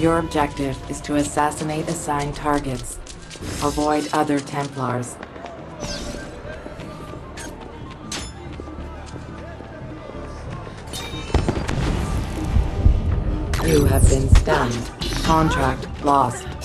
Your objective is to assassinate assigned targets. Avoid other Templars. You have been stunned. Contract lost.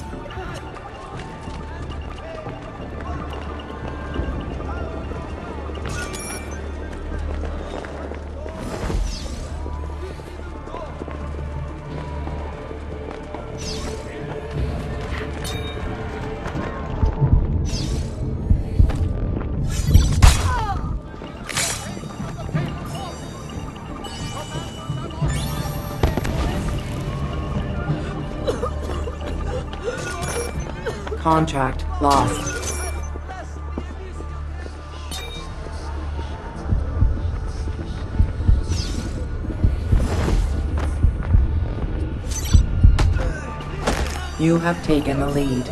Contract lost. You have taken the lead.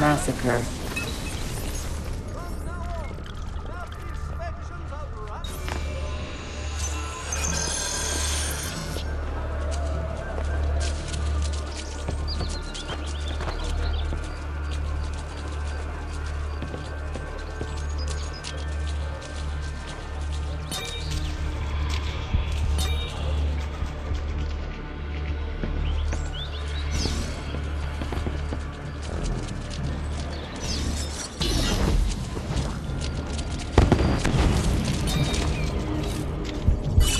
Massacre.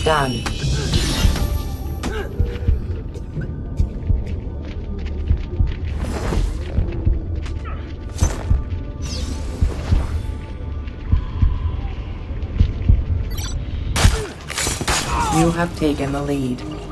You have taken the lead.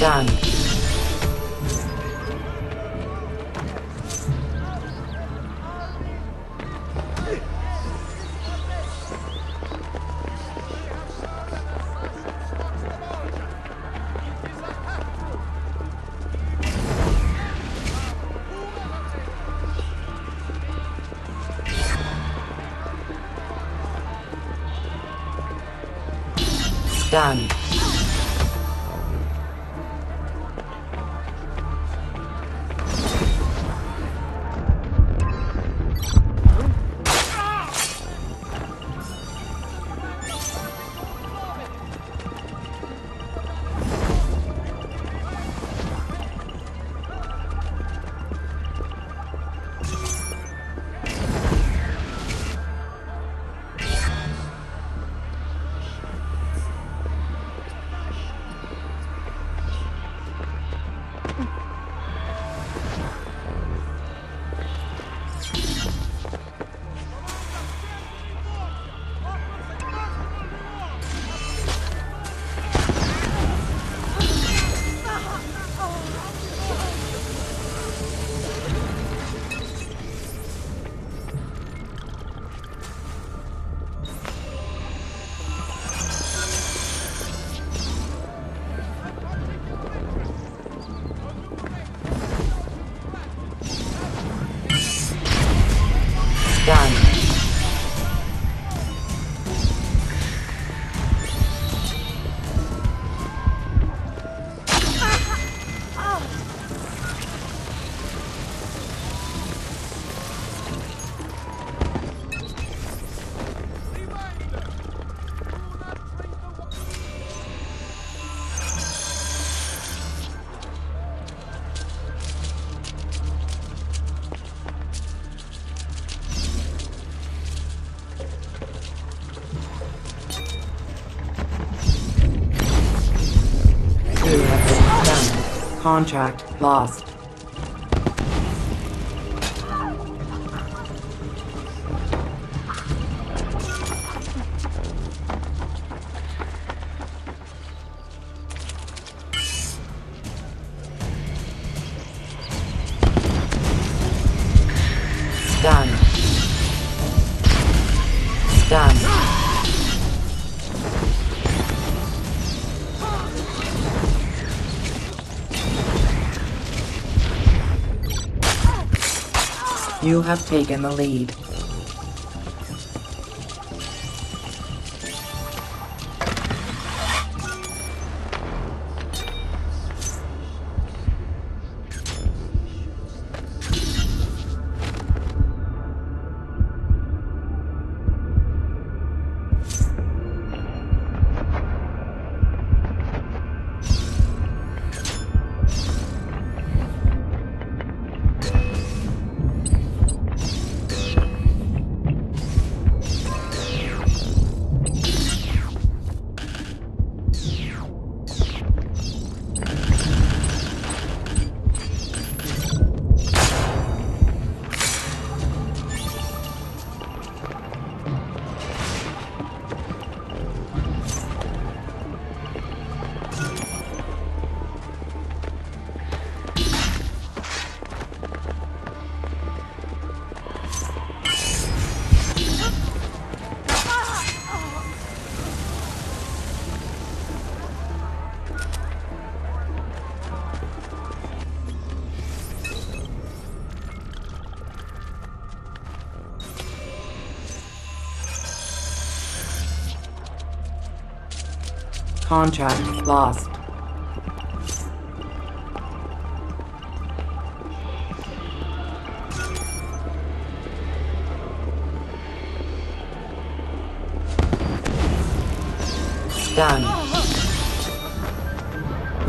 Done. Done. Contract lost. Done. Done. You have taken the lead. Contract lost. Done.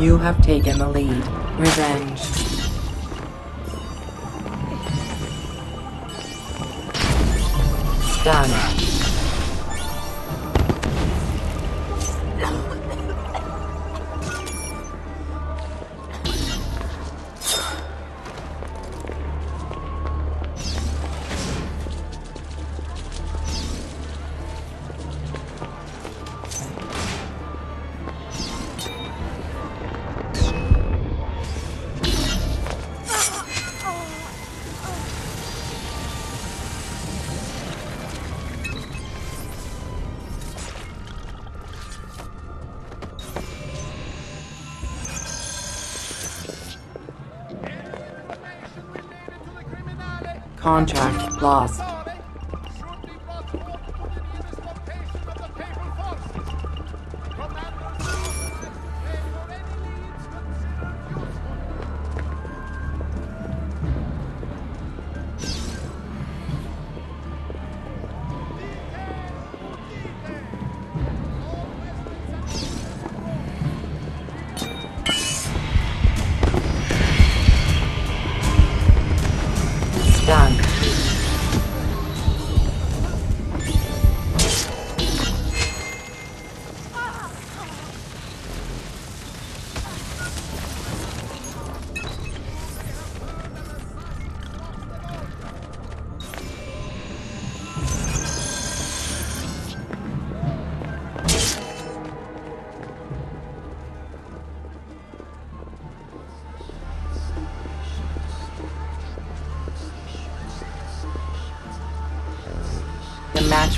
You have taken the lead. Revenge. Done. Contract lost.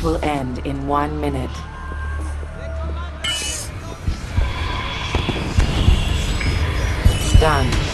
Will end in one minute. Done.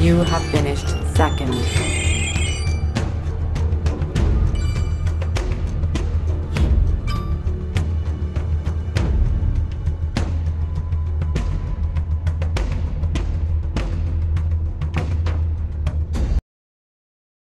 You have finished second.